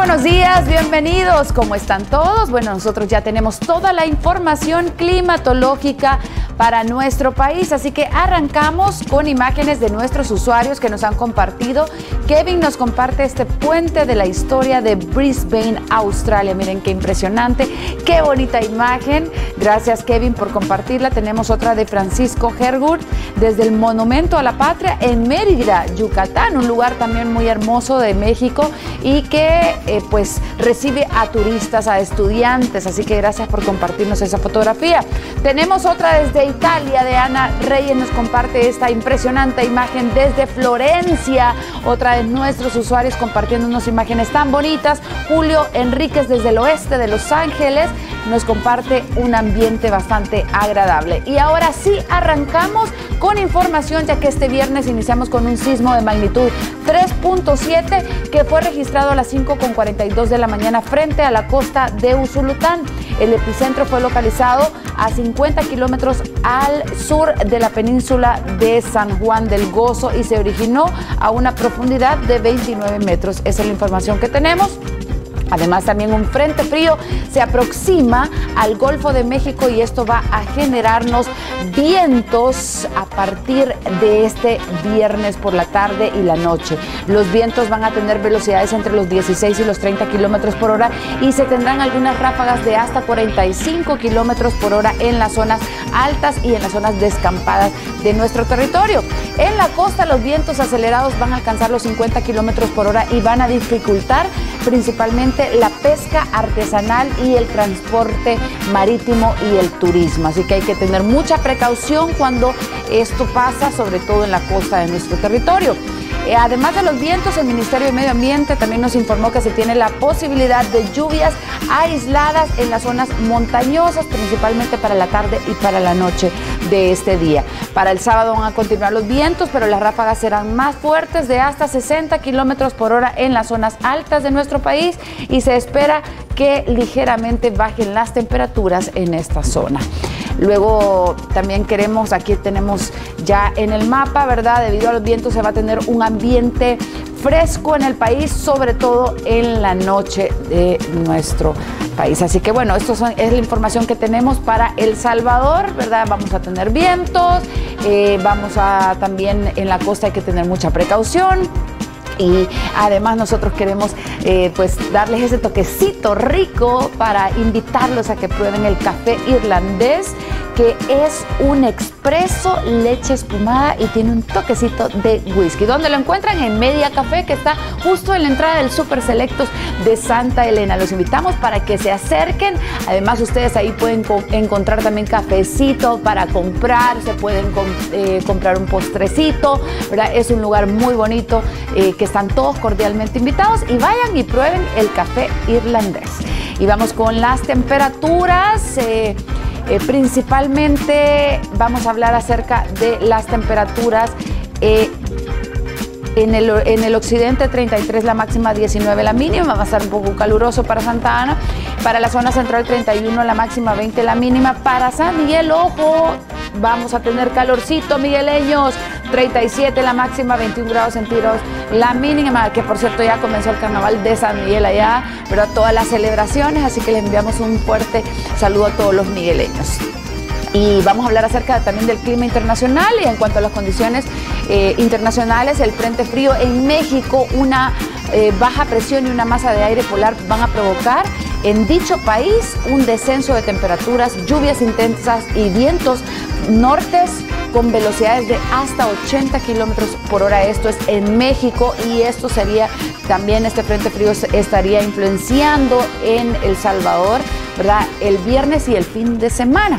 buenos días, bienvenidos. ¿Cómo están todos? Bueno, nosotros ya tenemos toda la información climatológica para nuestro país, así que arrancamos con imágenes de nuestros usuarios que nos han compartido. Kevin nos comparte este puente de la historia de Brisbane, Australia. Miren qué impresionante, qué bonita imagen. Gracias Kevin por compartirla. Tenemos otra de Francisco Hergut desde el Monumento a la Patria en Mérida, Yucatán, un lugar también muy hermoso de México y que eh, pues recibe a turistas, a estudiantes. Así que gracias por compartirnos esa fotografía. Tenemos otra desde Italia de Ana Reyes nos comparte esta impresionante imagen desde Florencia. Otra de nuestros usuarios compartiendo unas imágenes tan bonitas. Julio Enríquez desde el oeste de Los Ángeles nos comparte un ambiente bastante agradable. Y ahora sí arrancamos con información ya que este viernes iniciamos con un sismo de magnitud 3.7 que fue registrado a las 5.42 de la mañana frente a la costa de Usulután. El epicentro fue localizado a 50 kilómetros al sur de la península de San Juan del Gozo y se originó a una profundidad de 29 metros. Esa es la información que tenemos. Además, también un frente frío se aproxima al Golfo de México y esto va a generarnos vientos a partir de este viernes por la tarde y la noche. Los vientos van a tener velocidades entre los 16 y los 30 kilómetros por hora y se tendrán algunas ráfagas de hasta 45 kilómetros por hora en las zonas altas y en las zonas descampadas de nuestro territorio. En la costa, los vientos acelerados van a alcanzar los 50 kilómetros por hora y van a dificultar principalmente la pesca artesanal y el transporte marítimo y el turismo. Así que hay que tener mucha precaución cuando esto pasa, sobre todo en la costa de nuestro territorio. Eh, además de los vientos, el Ministerio de Medio Ambiente también nos informó que se tiene la posibilidad de lluvias aisladas en las zonas montañosas, principalmente para la tarde y para la noche de este día. Para el sábado van a continuar los vientos, pero las ráfagas serán más fuertes de hasta 60 kilómetros por hora en las zonas altas de nuestro país y se espera que ligeramente bajen las temperaturas en esta zona. Luego también queremos, aquí tenemos ya en el mapa, ¿verdad? Debido a los vientos se va a tener un ambiente fresco en el país, sobre todo en la noche de nuestro país. Así que bueno, esto es la información que tenemos para El Salvador, ¿verdad? Vamos a tener vientos, eh, vamos a también en la costa hay que tener mucha precaución y además nosotros queremos eh, pues darles ese toquecito rico para invitarlos a que prueben el café irlandés que es un expreso leche espumada y tiene un toquecito de whisky. ¿Dónde lo encuentran? En Media Café, que está justo en la entrada del Super Selectos de Santa Elena. Los invitamos para que se acerquen. Además, ustedes ahí pueden encontrar también cafecito para comprar, se pueden eh, comprar un postrecito. Es un lugar muy bonito eh, que están todos cordialmente invitados y vayan y prueben el café irlandés. Y vamos con las temperaturas. Eh, eh, principalmente vamos a hablar acerca de las temperaturas. Eh, en el, en el, occidente 33 la máxima, 19 la mínima, va a estar un poco caluroso para Santa Ana. Para la zona central 31 la máxima, 20 la mínima. Para San Miguel, ojo, vamos a tener calorcito, migueleños. 37 la máxima, 21 grados centígrados la mínima, que por cierto ya comenzó el carnaval de San Miguel allá, pero todas las celebraciones, así que les enviamos un fuerte saludo a todos los migueleños. Y vamos a hablar acerca también del clima internacional y en cuanto a las condiciones eh, internacionales, el Frente Frío en México, una eh, baja presión y una masa de aire polar van a provocar en dicho país un descenso de temperaturas, lluvias intensas y vientos nortes con velocidades de hasta 80 kilómetros por hora. Esto es en México y esto sería también este frente frío estaría influenciando en El Salvador, ¿verdad? El viernes y el fin de semana.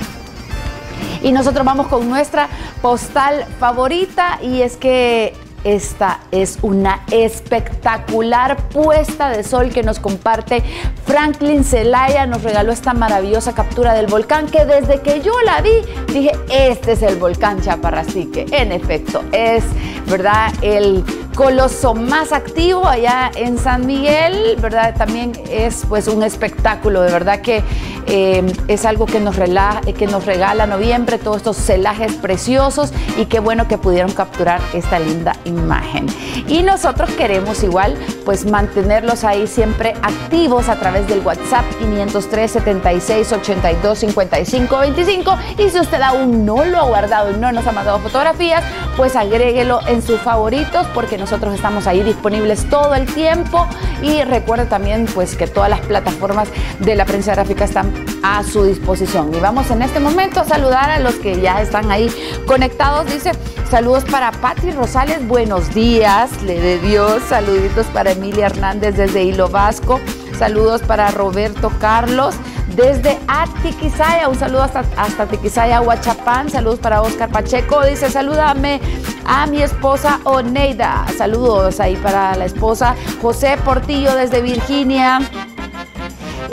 Y nosotros vamos con nuestra postal favorita y es que esta es una espectacular puesta de sol que nos comparte Franklin Zelaya. Nos regaló esta maravillosa captura del volcán que desde que yo la vi dije, este es el volcán Chaparrastique. En efecto, es, ¿verdad? El Coloso más activo allá en San Miguel, ¿verdad? También es pues un espectáculo, de verdad que eh, es algo que nos, que nos regala noviembre, todos estos celajes preciosos y qué bueno que pudieron capturar esta linda imagen. Y nosotros queremos igual pues mantenerlos ahí siempre activos a través del WhatsApp 503 76 82 55 25 y si usted aún no lo ha guardado y no nos ha mandado fotografías, pues agréguelo en sus favoritos porque nosotros estamos ahí disponibles todo el tiempo y recuerde también pues que todas las plataformas de la prensa gráfica están a su disposición. Y vamos en este momento a saludar a los que ya están ahí conectados. Dice, saludos para Patti Rosales, buenos días, le de Dios, saluditos para Emilia Hernández desde Hilo Vasco, saludos para Roberto Carlos. Desde Atiquizaya, un saludo hasta, hasta Atiquizaya, Huachapán. Saludos para Oscar Pacheco. Dice, salúdame a mi esposa Oneida. Saludos ahí para la esposa José Portillo desde Virginia.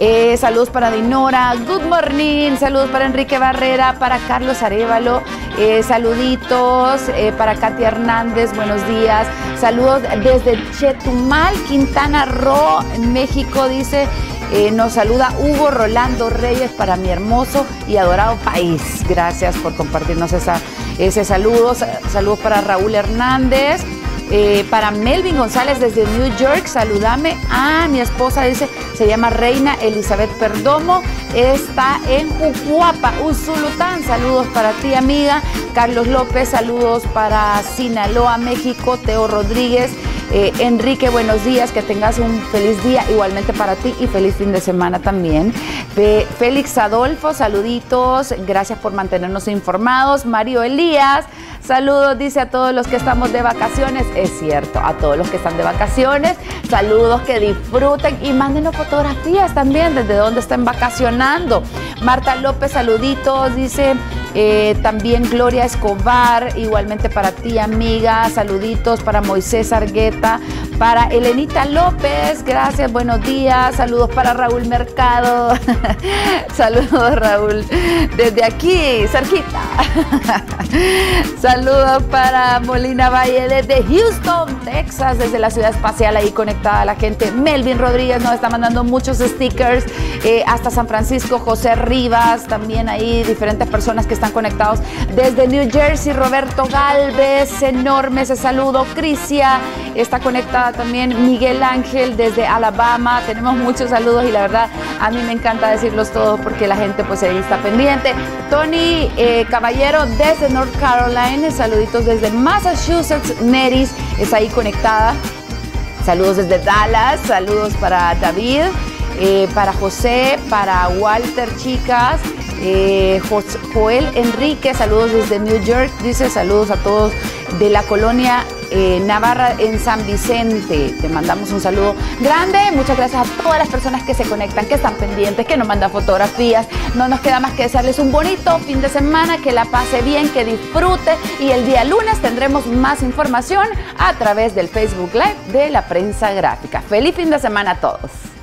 Eh, saludos para Dinora, good morning, saludos para Enrique Barrera, para Carlos Arevalo, eh, saluditos eh, para Katia Hernández, buenos días, saludos desde Chetumal, Quintana Roo, México, dice, nos saluda Hugo Rolando Reyes para mi hermoso y adorado país. Gracias por compartirnos ese saludo. Saludos para Raúl Hernández. Eh, para Melvin González desde New York, saludame a mi esposa, dice, se llama Reina Elizabeth Perdomo, está en Jujuapa, Usulután. Saludos para ti, amiga. Carlos López, saludos para Sinaloa, México. Teo Rodríguez, eh, Enrique, buenos días, que tengas un feliz día, igualmente para ti y feliz fin de semana también. Félix Adolfo, saluditos, gracias por mantenernos informados. Mario Elías, saludos, dice a todos los que estamos de vacaciones. Es cierto, a todos los que están de vacaciones, saludos, que disfruten y mándenos fotografías también desde donde estén vacacionando. Marta López, saluditos, dice eh, también Gloria Escobar, igualmente para ti, amiga. Saluditos para Moisés Argueta, para Elenita López, gracias, buenos días. Saludos para Raúl Mercado. Saludos, Raúl, desde aquí, cerquita. Saludos para Molina Valle desde Houston, Texas, desde la ciudad espacial, ahí conectada la gente. Melvin Rodríguez nos está mandando muchos stickers. Eh, hasta San Francisco, José Rivas, también ahí diferentes personas que están conectados desde New Jersey, Roberto Galvez, enorme ese saludo, Crisia, está conectada también Miguel Ángel desde Alabama, tenemos muchos saludos y la verdad a mí me encanta decirlos todos porque la gente pues ahí está pendiente. Tony eh, Caballero desde North Carolina, saluditos desde Massachusetts, Neris está ahí conectada. Saludos desde Dallas, saludos para David, eh, para José, para Walter, chicas. Eh, Joel Enrique, saludos desde New York, dice saludos a todos de la colonia eh, Navarra en San Vicente. Te mandamos un saludo grande. Muchas gracias a todas las personas que se conectan, que están pendientes, que nos mandan fotografías. No nos queda más que desearles un bonito fin de semana, que la pase bien, que disfrute. Y el día lunes tendremos más información a través del Facebook Live de la prensa gráfica. Feliz fin de semana a todos.